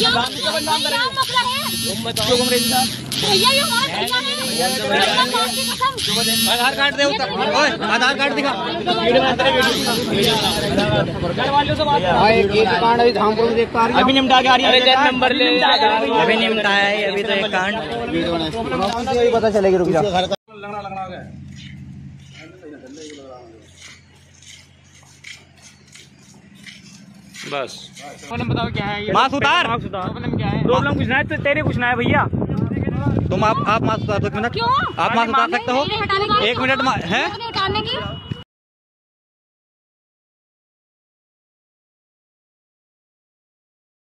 घर बात हाँ, एक ये दुकान अभी धामपुर में देख अभी निमटा के आ रही है नंबर ले अभी निमटाया है अभी तो एक कांड। पता चलेगी रुक जाओ बस। प्रॉब्लम बताओ क्या है ये? मास्क उतार। प्रॉब्लम क्या है? प्रॉब्लम कुछ ना है तो तेरे कुछ ना है भैया। तुम आप आप मास्क उतार सकते हो मिनट आप मास्क उतार सकते हो? एक मिनट है?